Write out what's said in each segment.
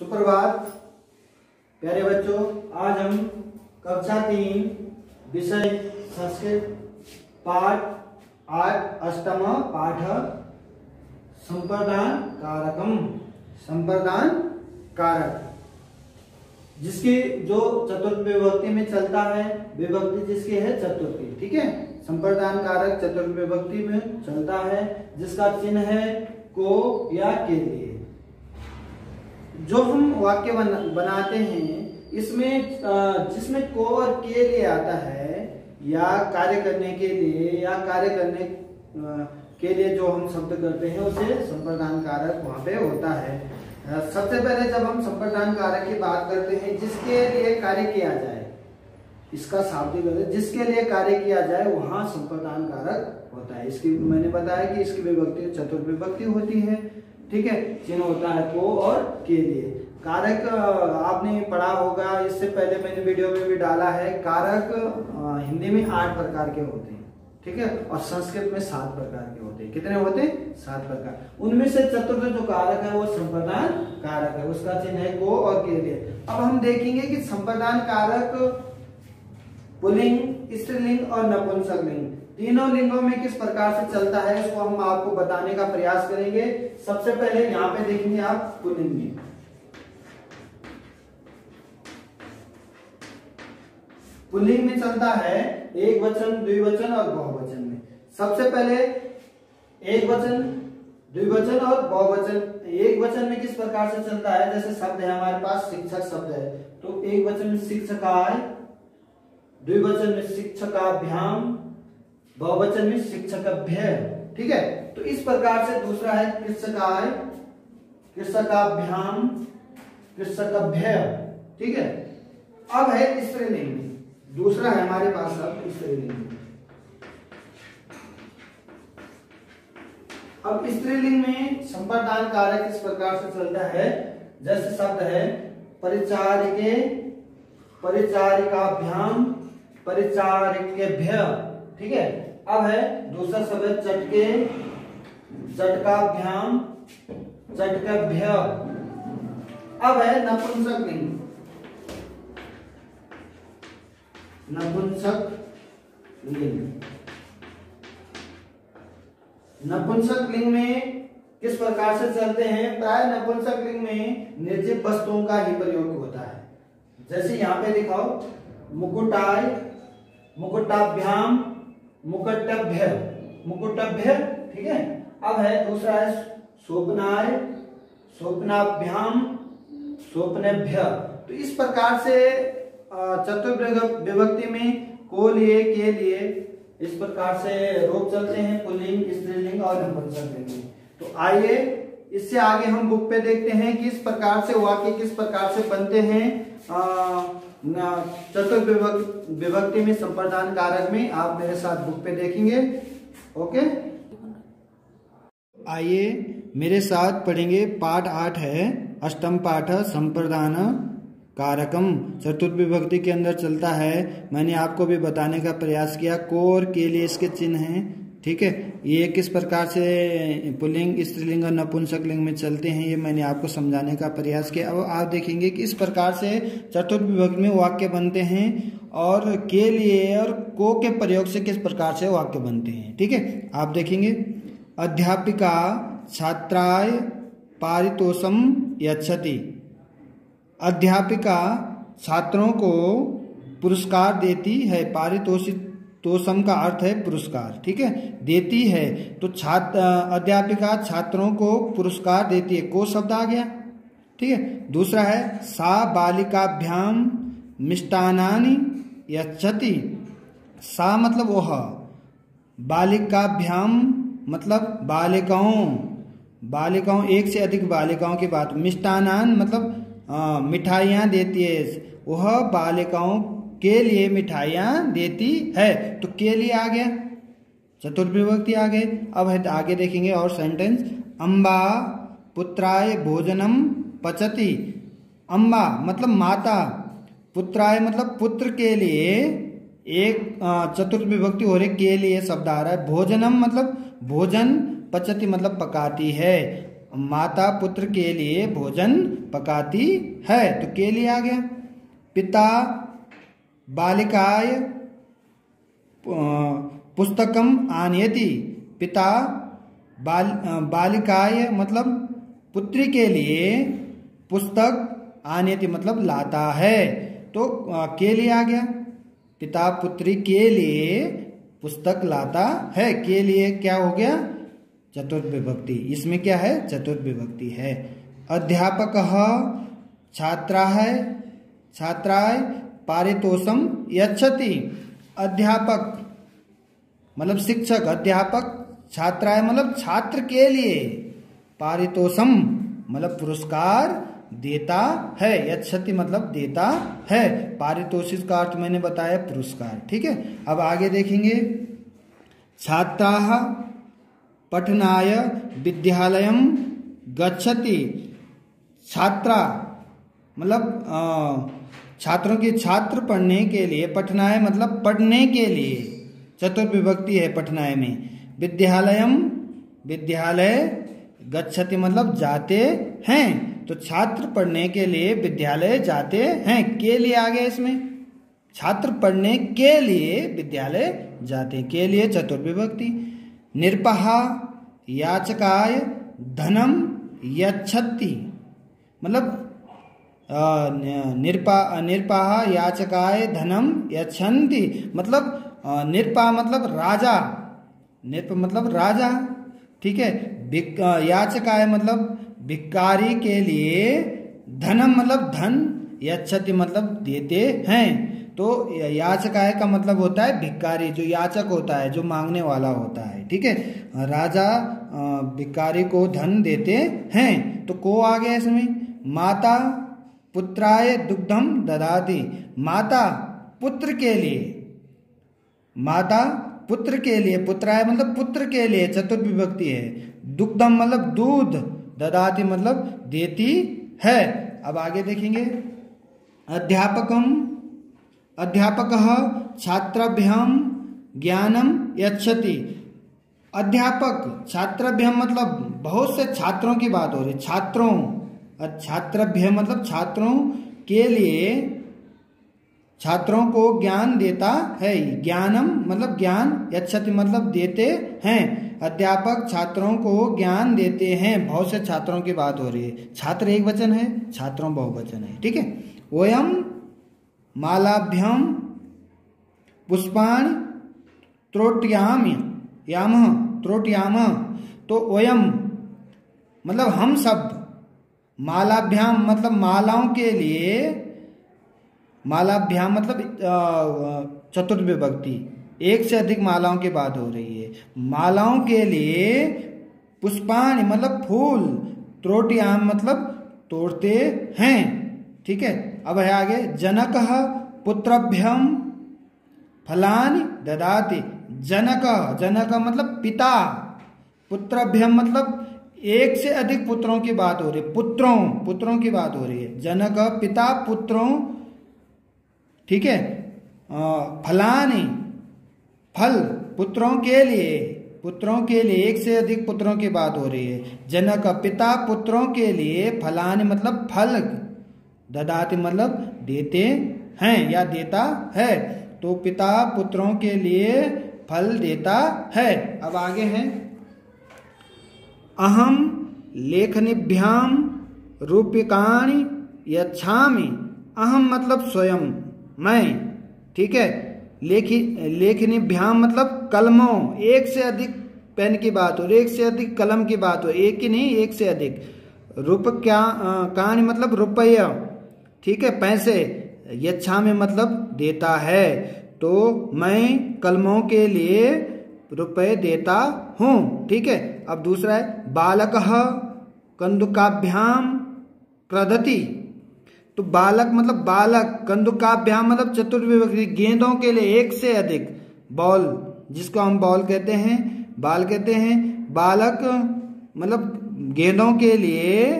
सुप्रभात। प्यारे बच्चों, आज हम कक्षा तीन, विषय संस्कृत पाठ आठ अष्टम पाठ संप्रदान कारकम। संप्रदान कारक। जिसकी जो चतुर्थ विभक्ति में चलता है, विभक्ति जिसकी है चतुर्थी, ठीक है? संप्रदान कारक चतुर्थ विभक्ति में चलता है, जिसका चिन्ह है को या के लिए। जो हम वाक्य बन, बनाते हैं इसमें जिसमें को और के लिए आता है या कार्य करने के लिए या कार्य करने के लिए जो हम शब्द करते हैं उसे संप्रदान कारक वहाँ पे होता है। सबसे पहले जब हम संप्रदान कारक की बात करते हैं जिसके लिए कार्य किया जाए इसका शाब्दिक अर्थ जिसके लिए कार्य किया जाए वहाँ संप्रदान कारक होता है। इसकी मैंने बताया कि इसकी विभक्ति चतुर्विभक्ति होती है ठीक है? चिन्ह होता है को और के लिए। कारक आपने पढ़ा होगा, इससे पहले मैंने वीडियो में भी डाला है, कारक हिंदी में आठ प्रकार के होते हैं, ठीक है? और संस्कृत में सात प्रकार के होते हैं। कितने होते हैं? सात प्रकार। उनमें से चतुर्थ जो कारक है, वो संप्रदान कारक है, उसका चिन्ह है को और के लिए। अब हम देखेंगे कि संप्रदान कारक पुलिंग, स्त्रीलिंग और नपुंसक लिंग तीनों लिंगों में किस प्रकार से चलता है, इसको हम आपको बताने का प्रयास करेंगे। सबसे पहले यहाँ पे देखेंगे आप पुलिंग में। पुलिंग में चलता है एक वचन द्विवचन और बहुवचन में। सबसे पहले एक वचन द्विवचन और बहुवचन एक वचन में किस प्रकार से चलता है? जैसे शब्द है हमारे पास, शिक्षक शब्द है। तो एक वचन में शिक्षक आय द्विवचन में शिक्षकाभ्याम बहुवचन में शिक्षकभ्य, ठीक है? तो इस प्रकार से दूसरा है कृषकाय, कृषकाभ्याम, कृषकभ्य, ठीक है? अब है स्त्रीलिंग दूसरा है हमारे पास अब स्त्रीलिंग अब स्त्रीलिंग में संप्रदान कार्य किस प्रकार से चलता है? जैसे शब्द है, परिचारिके, परिचारिकाभ्याम, परिचारिकेभ्य, ठीक है? अब है दूसरा शब्द है चटके चटकाभ्याम चटकभ्य अब है नपुंसक लिंग। नपुंसक लिंग। नपुंसक लिंग में किस प्रकार से चलते हैं? प्राय नपुंसक लिंग में निर्जीव वस्तुओं का ही प्रयोग होता है। जैसे यहाँ पे दिखाओ, मुकुटाय, मुकुटाभ्याम मुकुटभ्य मुकुटभ्य ठीक है? अब है दूसरा है स्वप्नाय, स्वप्नाभ्याम, स्वप्नभ्य। तो इस प्रकार से चतुर्थ विभक्ति में को लिए के लिए इस प्रकार से रोग चलते हैं, पुल्लिंग, स्त्रीलिंग और नपुंसकलिंग तो आइए, इससे आगे हम बुक पे देखते हैं किस प्रकार से वाक्य किस प्रकार से बनते हैं। चतुर्थ विभक्ति में संप्रदान कारक में आप मेरे साथ बुक पे देखेंगे, ओके? आइए, मेरे साथ पढ़ेंगे पाठ आठ है, अष्टम पाठ संप्रदान कारकम। चतुर्थ विभक्ति के अंदर चलता है, मैंने आपको भी बताने का प्रयास किया, कोर के लिए इसके चिन्ह हैं। ठीक है? ये किस प्रकार से पुलिंग स्त्रीलिंग और नपुंसक लिंग में चलते हैं, ये मैंने आपको समझाने का प्रयास किया। अब आप देखेंगे कि इस प्रकार से चतुर्थ विभक्ति में वाक्य बनते हैं और के लिए और को के प्रयोग से किस प्रकार से वाक्य बनते हैं, ठीक है? आप देखेंगे, अध्यापिका छात्राय पारितोषम यच्छति। अध्यापिका छात्रों को पुरस्कार देती है, पारितोषित तोषम का अर्थ है पुरस्कार, ठीक है? देती है तो छात्र अध्यापिका छात्रों को पुरस्कार देती है। को शब्द आ गया? ठीक है? दूसरा है, सा बालिकाभ्याम मिष्टानानी यच्छति। सा मतलब वह बालिकाभ्याम मतलब बालिकाओं। बालिकाओं, एक से अधिक बालिकाओं की बात मिष्टानान मतलब मिठाइयाँ देती है। वह बालिकाओं के लिए मिठाइयाँ देती है। तो के लिए आ गया। चतुर्विभक्ति आ गए अब है, आगे देखेंगे और सेंटेंस अम्बा पुत्राय भोजनम पचती। अम्बा मतलब माता। पुत्राय मतलब पुत्र के लिए एक चतुर्थ विभक्ति हो रही के लिए शब्द आ रहा है। भोजनम मतलब भोजन, पचती मतलब पकाती है। माता पुत्र के लिए भोजन पकाती है। तो के लिए आ गया। पिता बालिकाय पुस्तकम आनयति। पिता, बाल बालिकाय मतलब पुत्री के लिए पुस्तक आनयति मतलब लाता है। तो के लिए आ गया? पिता, पुत्री के लिए पुस्तक लाता है। के लिए क्या हो गया? चतुर्थ विभक्ति इसमें क्या है? चतुर्थ विभक्ति है। अध्यापक छात्रा है। छात्राय पारितोषम यच्छति। अध्यापक मतलब शिक्षक, अध्यापक छात्राएँ मतलब छात्र के लिए पारितोषम मतलब पुरस्कार देता है। यक्षति मतलब देता है। पारितोषिक का अर्थ मैंने बताया, पुरस्कार। ठीक है? अब आगे देखेंगे। छात्रा पठनाय विद्यालय गच्छति। छात्रा मतलब छात्रों के छात्र पढ़ने के लिए, पठनाय मतलब पढ़ने के लिए, चतुर्विभक्ति है पठनाय में। विद्यालय विद्यालय गच्छति मतलब जाते हैं तो छात्र पढ़ने के लिए विद्यालय जाते हैं, के लिए आगे इसमें? छात्र पढ़ने के लिए विद्यालय जाते, के लिए? चतुर्विभक्ति। निरपहा, याचकाय, धनम, यच्छति मतलब निरपा, निरपाह याचकाय धनम यच्छन्ति। मतलब निरपा मतलब राजा। निरप मतलब राजा। ठीक है? याचकाय मतलब भिकारी के लिए धनम मतलब धन, यच्छति मतलब देते हैं। तो याचकाय का मतलब होता है भिकारी जो याचक होता है, जो मांगने वाला होता है। ठीक है? राजा भिकारी को धन देते हैं। तो को आ गया इसमें? माता पुत्राय दुग्धम ददाती। माता पुत्र के लिए। माता पुत्र के लिए। पुत्राय मतलब पुत्र के लिए चतुर्विभक्ति है। दुग्धम मतलब दूध, ददाती मतलब देती है। अब आगे देखेंगे। अध्यापकम अध्यापक छात्राभ्याम ज्ञानम यक्षति अध्यापक छात्राभ्याम मतलब बहुत से छात्रों की बात हो रही। छात्रों छात्राभ्य मतलब छात्रों के लिए छात्रों को ज्ञान देता है। ज्ञानम मतलब ज्ञान, यच्छति मतलब देते हैं। अध्यापक छात्रों को ज्ञान देते हैं। बहुत से छात्रों की बात हो रही है। छात्र एक वचन है, छात्रों बहुवचन है। ठीक है? वयम मालाभ्यम पुष्पाण त्रोट्याम याम, त्रोट्याम। तो वयम मतलब हम सब मालाभ्याम मतलब मालाओं के लिए, मालाभ्याम मतलब चतुर्विभक्ति। एक से अधिक मालाओं की बात हो रही है। मालाओं के लिए पुष्पाणी मतलब फूल त्रोटियाम मतलब तोड़ते हैं। ठीक है? अब है आगे, जनक पुत्रभ्यम, फलानि ददाति। जनक जनक मतलब पिता। पुत्रभ्यम मतलब एक से अधिक पुत्रों की बात हो रही है। पुत्रों पुत्रों की बात हो रही है। जनक, पिता, पुत्रों, ठीक है? फलानी, फल, पुत्रों के लिए, पुत्रों के लिए एक से अधिक पुत्रों की बात हो रही है। जनक, पिता, पुत्रों के लिए फलानी मतलब फल, ददाति मतलब देते हैं या देता है। तो पिता, पुत्रों के लिए फल देता है। अब आगे है। अहम लेखनिभ्याम रूपिकाणी यच्छामी। अहम मतलब स्वयं। मैं, ठीक है? लेखी लेखनीभ्याम मतलब कलमों। एक से अधिक पेन की बात हो, एक से अधिक कलम की बात हो, एक ही नहीं, एक से अधिक। रुप क्या कहानी मतलब रुपया, ठीक है? पैसे। यच्छा में मतलब देता है। तो मैं कलमों के लिए रुपए देता हूँ, ठीक है? अब दूसरा है, बालक कंदुकाभ्याम प्रदति। तो बालक मतलब बालक, कंदुकाभ्याम मतलब चतुर्विभक्ति, गेंदों के लिए एक से अधिक। बॉल, जिसको हम बॉल कहते हैं, बाल कहते हैं, बालक मतलब गेंदों के लिए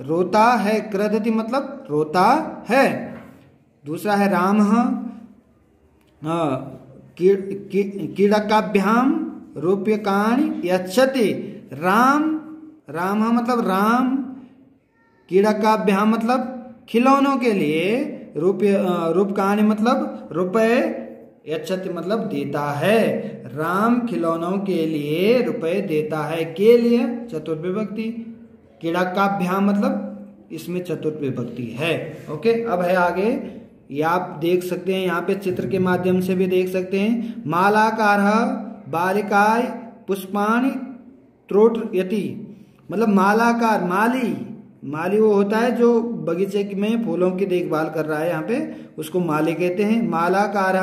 रोता है, क्रदति मतलब रोता है। दूसरा है राम कीड़काभ्याम रूप्यकाण यच्छति। राम राम मतलब राम क्रीड़काभ्याम मतलब खिलौनों के लिए रूप रूप कहानी मतलब रुपये यक्षति मतलब देता है। राम खिलौनों के लिए रुपए देता है। के लिए? चतुर्थ विभक्ति क्रीड़काभ्याम मतलब इसमें चतुर्थ विभक्ति है। ओके, अब है आगे। ये आप देख सकते हैं, यहाँ पे चित्र के माध्यम से भी देख सकते हैं। मालाकार बालिकाय पुष्पाणी त्रोट यति मतलब मालाकार, माली। माली वो होता है जो बगीचे में फूलों की देखभाल कर रहा है यहाँ पे, उसको माली कहते हैं। मालाकार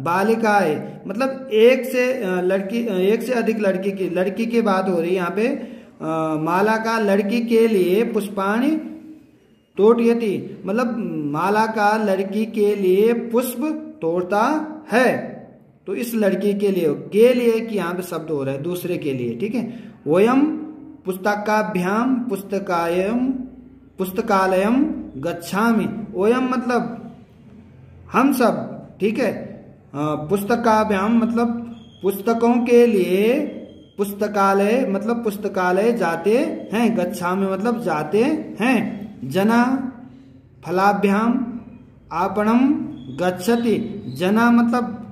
बालिकाए मतलब एक से लड़की एक से अधिक लड़की की लड़की की बात हो रही है यहाँ पे माला का लड़की के लिए पुष्पाणी तोड़ती मतलब माला का लड़की के लिए पुष्प तोड़ता है। तो इस लड़की के लिए के लिए कि यहाँ पे शब्द हो रहा है, दूसरे के लिए, ठीक है? वयम पुस्तकाभ्याम पुस्तकायम पुस्तकालयम गच्छामि। ओयम मतलब हम सब, ठीक है? पुस्तकाभ्याम मतलब पुस्तकों के लिए पुस्तकालय मतलब पुस्तकालय जाते हैं, गच्छामि मतलब जाते हैं। जना फलाभ्याम आपणम गच्छति। जना मतलब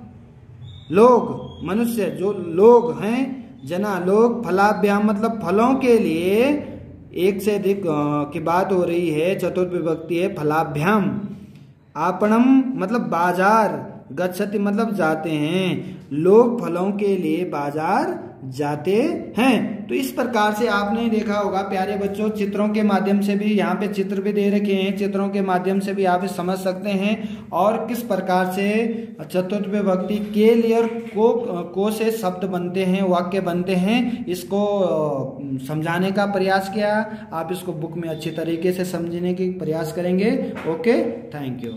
लोग, मनुष्य, जो लोग हैं, जना लोग, फलाभ्याम मतलब फलों के लिए एक से अधिक की बात हो रही है चतुर्थ विभक्ति है फलाभ्याम। आपणम मतलब बाज़ार गच्छति मतलब जाते हैं। लोग फलों के लिए बाज़ार जाते हैं। तो इस प्रकार से आपने देखा होगा, प्यारे बच्चों, चित्रों के माध्यम से भी यहाँ पे चित्र भी दे रखे हैं। चित्रों के माध्यम से भी आप समझ सकते हैं। और किस प्रकार से चतुर्थ विभक्ति के लिए को को से शब्द बनते हैं, वाक्य बनते हैं, इसको समझाने का प्रयास किया। आप इसको बुक में अच्छी तरीके से समझने की प्रयास करेंगे। Okay, thank you.